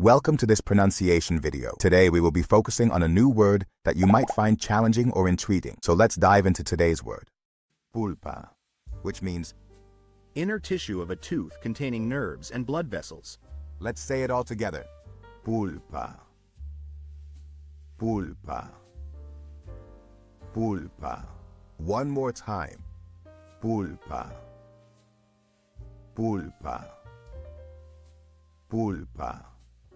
Welcome to this pronunciation video. Today we will be focusing on a new word that you might find challenging or intriguing. So let's dive into today's word. Pulpa, which means, Inner tissue of a tooth containing nerves and blood vessels. let's say it all together. Pulpa. Pulpa. Pulpa. One more time. Pulpa. Pulpa. Pulpa.